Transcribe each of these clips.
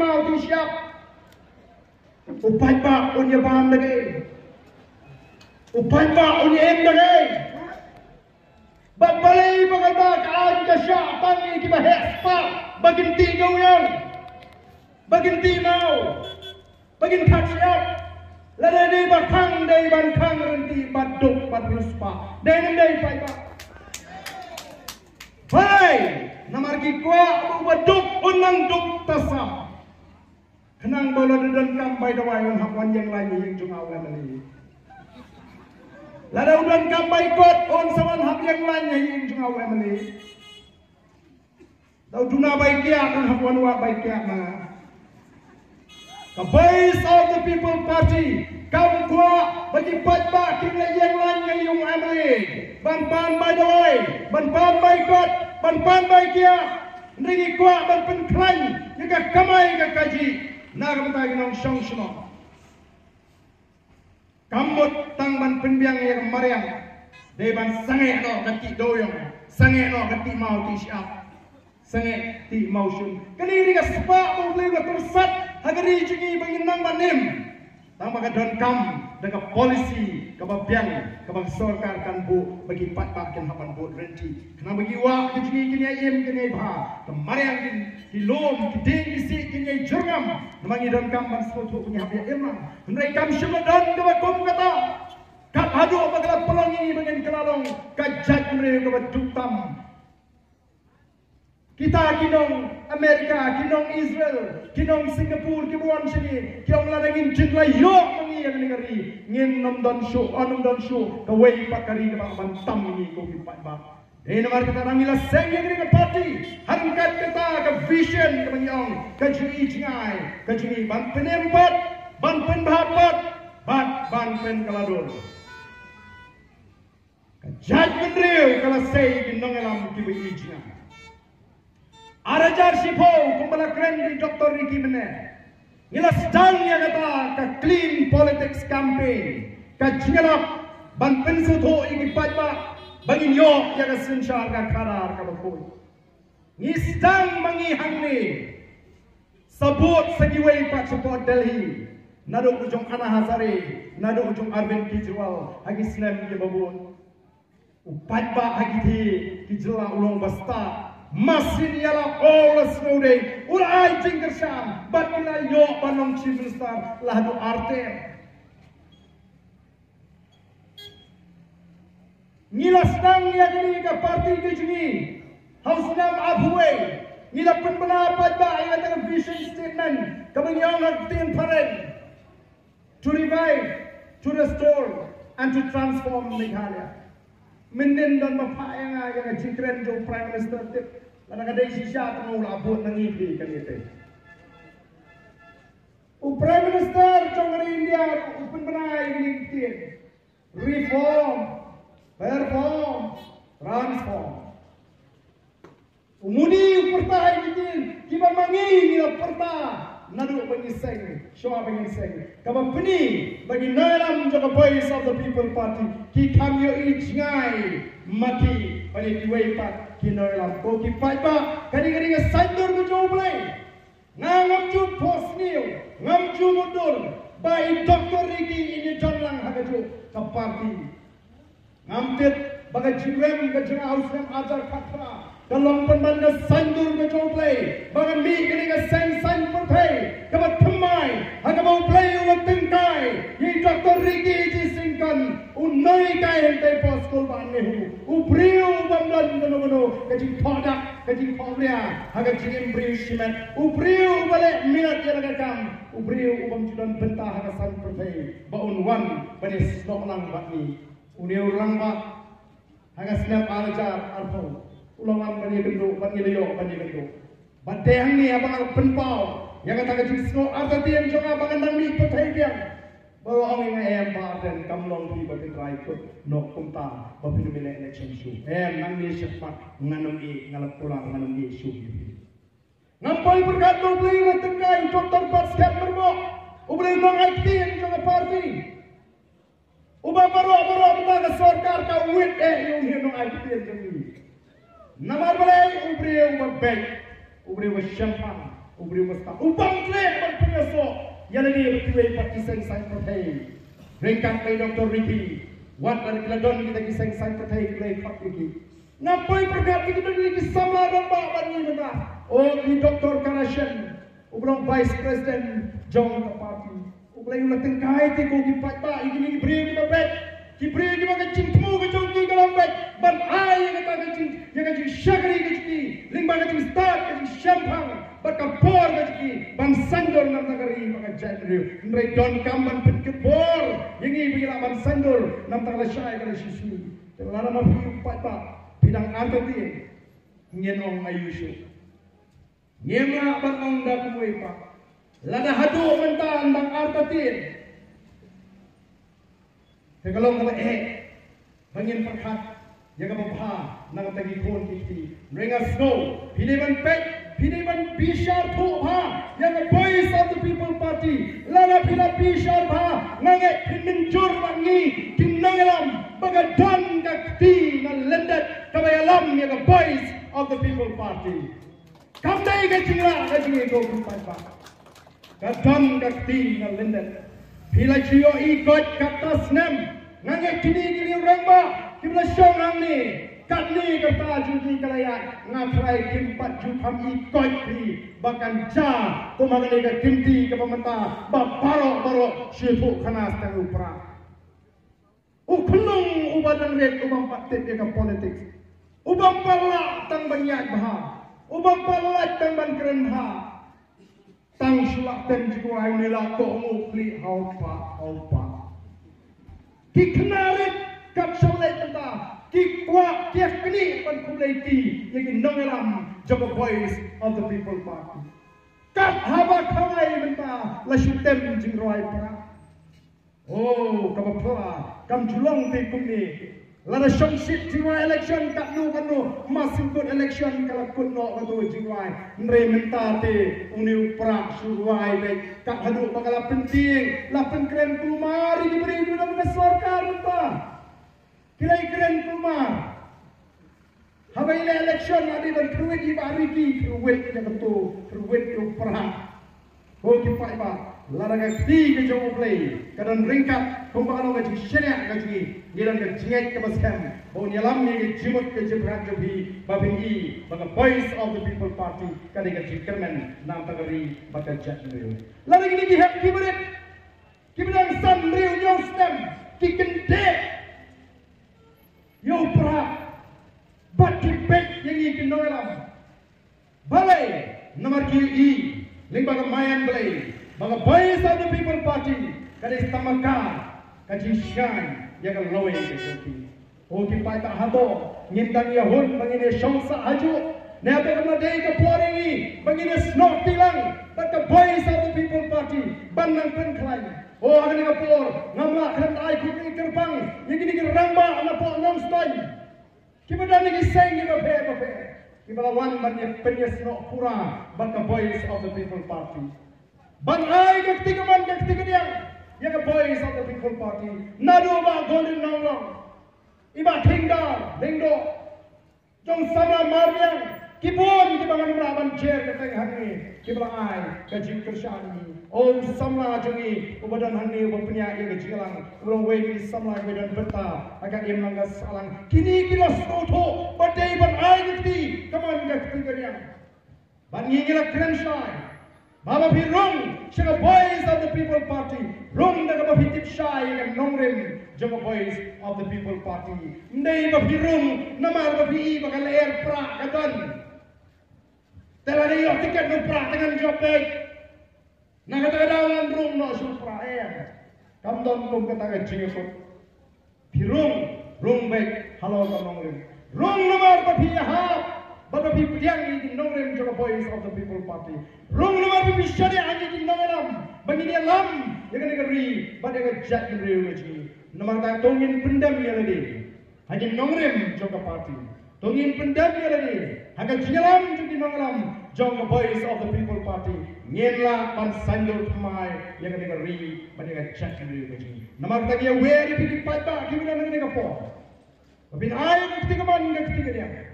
mau di siap. Upai ba unya baham lagi. Upai ba unya em lagi. Babali bagata kaan ka siya tangi ki bahespa bagin tigaw yan. Bagin timaw. Bagin katsiap. Lada di bakang day bankang renti baduk badruspa. Dengan day pai ba. Hai, namar ki kwa baduk unang duk tasa. Kenang bola dan kampai dawai on hakwan yang lain yang jung awan ni. Lada udan kampai kot on sawan hak yang lain yang jung awan ni. Tau duna baik kia kan hakwan wa baik kia ma. The voice of the people party kam kwa bagi pat ba king yang lain yang yung amli. Ban ban by the way, ban ban by kot, ban ban by kia. Ngi kwa ban pen klan, yang kamai ka kaji nagamta ginong siyong sino. Kamot tang ban penbiang yang mariang. Ban sange no kati doyong. Sange no kati mau ti. Sange ti mau syun. Kali ka sepa mo beli ka tersat. Hagari jingi bangin nang banim. Tang baka don kam dengan polisi kebabiang kebang sorkar kan bu bagi pat kan hapan bu renti kena bagi wa kini kini ba kemari yang di lom di ding di si kini jurngam kam ban sotu punya habia emang kam syukur don kebak kom kata kap hadu bagala pelongi dengan kelalong? Kajat mereka kebak dutam kita kinong Amerika, kinong Israel, kinong Singapore, kibuan sini, kinong ladangin jingla yok mangi yang negari, ngin nom don show, anom don show, kawai pakari ke bang bantam ini ko kipat Eh namar kita nangila seng yang dengan parti, hangkat kita ke vision ke menyong, ke jini jingai, ke jini ban penempat, ban penbahapat, ban ban pen kaladur. Kajat menriu kalau say kinong elam kibu jingai. Arajar sipo kumbala keren di Dr. Ricky Mene. Ngila sedang ya kata ke clean politics campaign. Ke jingalap ban pensu to iki pajma bagi yo ke sensyar ka karar ka bakoy. Ngi sedang mangihang ni sabut segiway pak support Delhi. Nado ujung Ana Hazare, nado ujung Arvind Kejriwal, hagi Islam ye babun. Upat ba hagi thi kijela ulong basta Masih ialah Allah senudai Urai jingkir syam Bakila yok panong chief minister Lahdu arte Ya kini ke parti ke sini Hausnam abuwe Ngila penbenapat ba Ia dengan vision statement. Kemenyangan hati parent To revive To restore And to transform Meghalaya. Mendin dan bapak yang yang jingkren jo prime minister tip. Lana kadai sisa tengah labut nangipi kan itu. U prime minister jong India benai ini kitin reform, perform, transform. Umudi pertahan kitin kiba mangi ni pertahan nadu bagi seng, show bagi seng. Kamu peni bagi nalam jaga voice of the people party. Ki kami yo ijngai mati bagi kiwai pat ki nalam. Ko ki pat ba kadi kadi nge sandur ke jauh belai. Ngam ju pos niu, ngam ju mundur. Bai doktor Riki ini jonlang hagaju ke parti. Ngampit bagi jiwem ke jenga hausem ajar patra. Dalam sandur ke jauh play, bagi mi kini ke sen sen pertai, kebat pemai, hanya mau play ulang tingkai, ini doktor Riki ji singkan, unai kai hentai pos kol ban nehu, ubriu bamlan gano gano, kaji produk, kaji pabria, hanya jingin briu shimet, ubriu balik minat jalan kam, ubriu ubam judan bentah hanya san pertai, baun wan, bani stok lang bakni, uniu lang bak, hanya snap alajar arpau, ulangan bani bendu bani leyo bani bendu bante yang ni abang al penpau. Yang kata jisko ada tiang jong abang nang mi petai dia bawa orang yang ayam bar dan kamlong di bagi try ikut. Nok kumta bapi nu mele election show ayam nang mi sepat nganum i ngalap pulang nganum i show Ngampoi berkat beli le tengkai doktor pas skep merbo ubeli nong IT yang Ubah baru baru apa ke sorkar ka wit eh yung hinong IT yang jong Nama balai ubri uba beg, ubri uba champagne, ubri masta ubang kle ban punya so yana ni bertiwe pati seng sang protein ringkat kay Dr. Ricky wat dari keladon kita kiseng sang protein kle kap iki ngapai perkat kita dari kisama dan bak bani mana oh di Dr. Karashan ubrong vice president John Kapati ubrong ulah tengkai ti ko ki pat ba iki ni bri ki ba ki bri ki ba kacing temu ke jong ki kalam bet ban ai yang kata kacing yang kacing syakri ke ki ling ba kacing start kacing syampang. Baka por ga ki ban sandor nam nagari maka jadri ndre don kam ban pit ke por yingi bila ban sandor nam tala syai ga shisu lara ma fi pat ba bidang arto ti nyen ong ayushu nyema ban ong da kuwe pa lada hadu menta andang arto ti Tegalong kama eh bangin perkat Jaga bapa nang tagi kon kiti ringa snow pilihan pet Piniman Bishar Puha, yang a voice of the people party. Lana pila Bishar Bha, ngange pininjur wangi, tinangalam, bagadan kakti na lendet, kabayalam yang a voice of the people party. Kamdai ka chingra, ka chingi go kumpai pa. Gadan kakti na lendet. Pila chiyo ikot katas nem, ngange kini kini rangba, kibla syong nang ni, kat ni kata juji kalaya ngafrai kimpat jukam ikoi pi bahkan ja ko magani ka kinti ka pamata ba baro baro shitu kana stang upra u kunung ubadan rek ubang patit ka politics. Ubang pala tang banyak baha ubang pala tang ban keren ha tang sulak ten jiku ai nila ko ngukli hau pa hau pa kiknarit kat sholai tentang ki kwa ki kini pan kulai ti yang nongalam jaba voice of the people party. Kat haba kawai menta la shutem jing roi para oh kaba pula kam julong ti kumni Lada shong jiwa election kat nu kan nu masih ikut election kalau kun no katu jiwa nre minta te uni pra suruai be kat hadu bakal penting. La penkren kumari diberi dulu dengan sorkar minta Kilai keren kumar. Haba ila election adi dan kruwit iba ariki kruwit ya betul kruwit yo perang. Ko ki pa iba larang ti ke jo play. Kadan ringkat kumbakan ga ji shenya ga ji gilan ga jinget ke baskam bo nyalam ni ge jimut ke jibran jo bi babin i baga voice of the people party kadi ga ji kermen nam tagari baga jat ni larang ni ki hak ki berit ki bilang san riu yo stem ki kende Yo pra bat ki pet yang i ki noelam. Balai nomor ki i ling baga mayan balai. Baga voice of the people party tamaka kadi shan yang loe ke joki. O ki pai ta habo ngintang yahun bangine shongsa haju Ne apa kena day ke poring ni bangine snot tilang the voice of the people party banang pen. Oh, ada ni kapur. Nama kan ai ku ni kerbang. Ni kini ke ramba ana po non stoi. Kiba dan ni sing ni ba pe ba pe. Kiba la wan ban ni penyes no pura ban voice of the people party. Ban ai ke tiga man ke tiga dia. Ya voice of the people party. Nadu ba golden long long. Iba tinggal, dingdo. Jong sama mariang, Kibon di bangan meraban jer ke tengah hari. Kibla ai kaji kershani. Om samla jungi ubadan hani ubapnya ia kejilang. Ulong wedi samla wedan beta agak ia melanggar salang. Kini kila soto badai ban ai ngerti. Kaman gak tinggalnya. Ban ngingila keren syai. Baba pi rung a voice of the people party. Rung daga ba pi tip syai yang nongrim jong voice of the people party. Ndai ba pi rung namar ba pi i bakal air pra kadon. Telah dia yok tiket nuprak dengan job baik. Nak kata kata orang rum nak suprak eh. Kam don rum kata kata jing ikut. Pi rum, rum baik. Halo kam nong rim. Rum nomor tapi hap. Bapa pi piang di juga voice of the people party. Rum nomor pi syari aja di rim. Bagi dia lam. Yang kena keri. Bagi dia jat di rim lagi. Nomor tak tongin pendam yang lagi. Hanya rim juga party. Tongin pendam yang lagi. Hanya jalan juga nong Jong voice of the people party Nyenla pan sanjol pemai yang kena ri pada chat ni ni. Nama kita dia where di pada kita nak ni kapo. Tapi ai kita keman kita kita dia.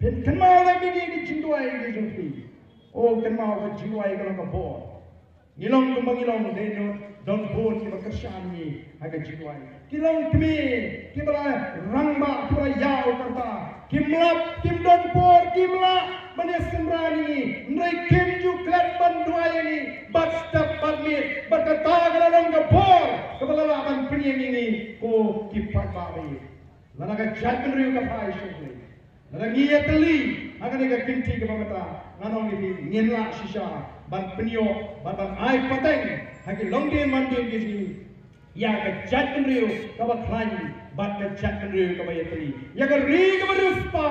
Pin kenal lagi ni di cintu ai di jumpi. Oh, kan mau ke jiwa yang kalau kebor. Ngilong kembang ngilong, they don't, don't bore kita kerjaan ni, agak jiwa. Kilong kami, kita rangba, kita yau kata. Kimlap, kim don por, kimlap, mana sembrani, nrai kim ju klat bandua ini, bat step bat mit, bat kata kalau kebor, kepala akan penyem ini, ko kipat babi. Lana ka jatkan riu ka pai shukli. Lana ngiya tali, akan ika kinti ka mamata, nganong ini nginla shisha, ban penyo, ban ban ai pateng, haki longdien mandien di sini. Ya ka jatkan riu ka ba klani, ban ka jatkan riu ka ba yatri. Ya ka ri ka ba ruspa,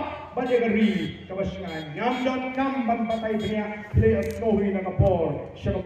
ya ka ri ka ba shingan. Ngam dot kam ban patay penya, pilay at skohi na kapor. Shaka